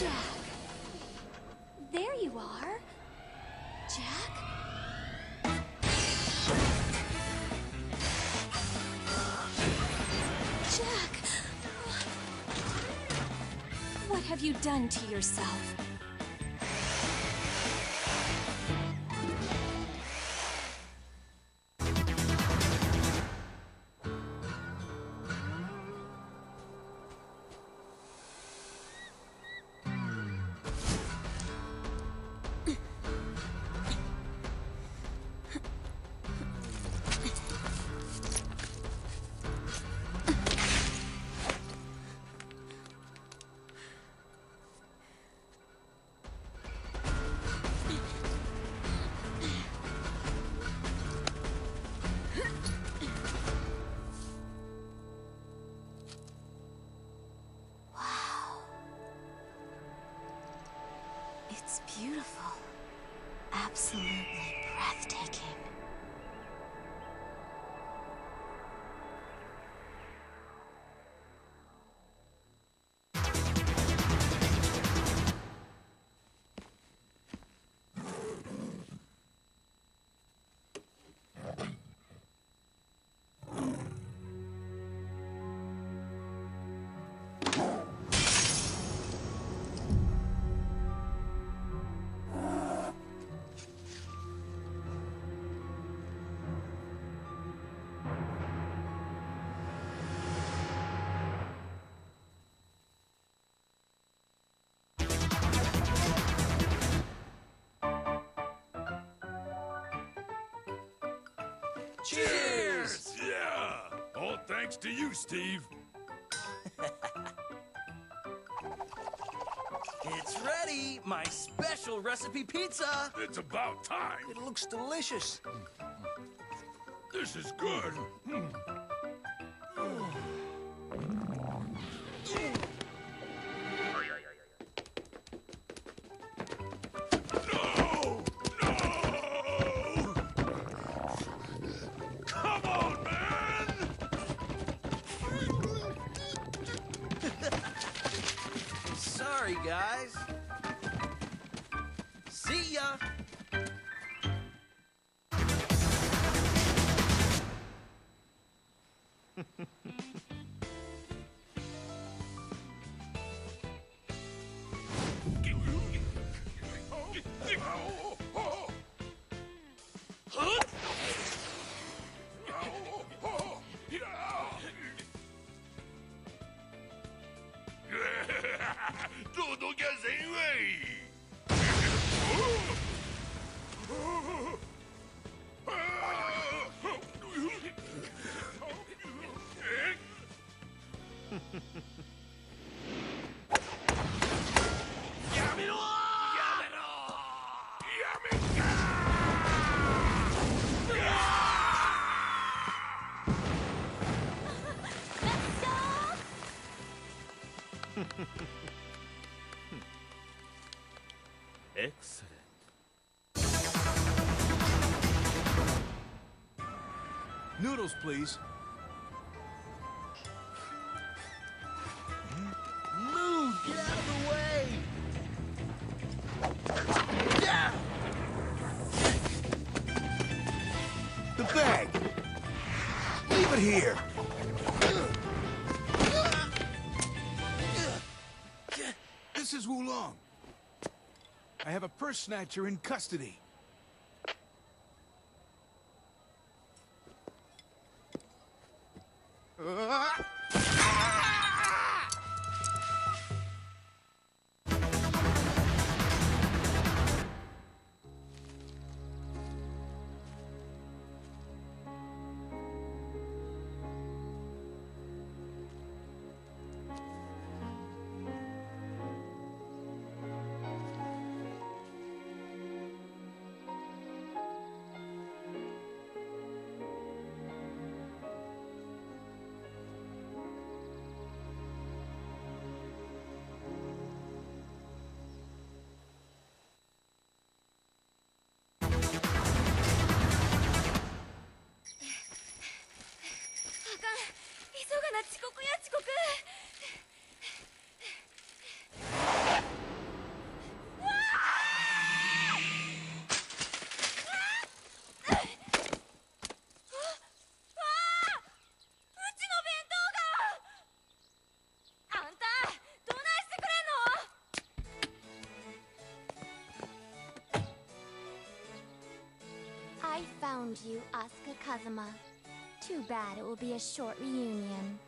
Jack! There you are. Jack? Jack! What have you done to yourself? Cheers! Yeah! All thanks to you, Steve. It's ready! My special recipe pizza! It's about time. It looks delicious. This is good. Hmm. Guys. See ya! Todo do desenho Noodles, please. Move! Get out of the way! Yeah! The bag! Leave it here! This is Wulong. I have a purse snatcher in custody. I found you, Asuka Kazuma. Too bad it will be a short reunion.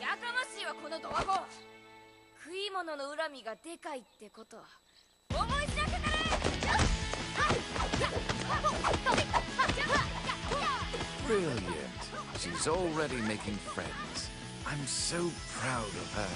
やかましいわこのドワゴ食い物の恨みがでかいってこと思い知らせたれ Brilliant. She's already making friends. I'm so proud of her.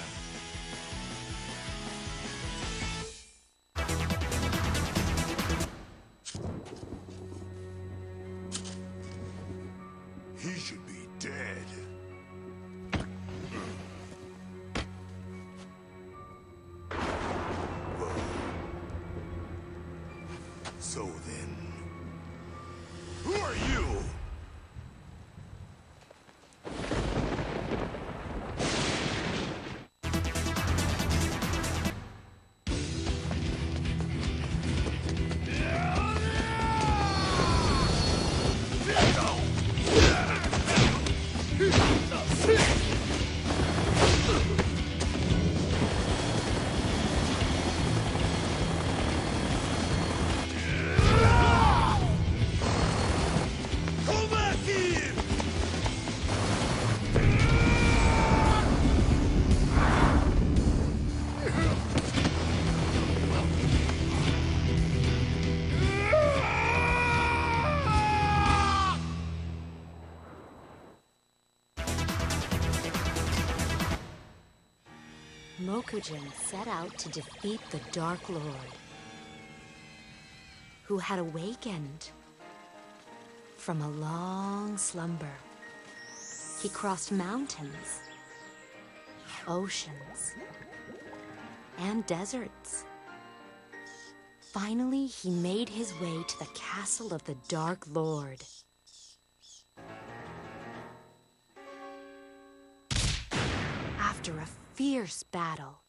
So then, who are you? Mokujin set out to defeat the Dark Lord, who had awakened from a long slumber. He crossed mountains, oceans, and deserts. Finally, he made his way to the castle of the Dark Lord. Fierce battle,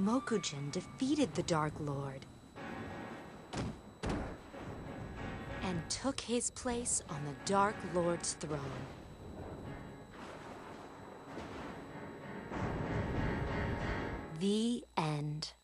Mokujin defeated the Dark Lord and took his place on the Dark Lord's throne. The end.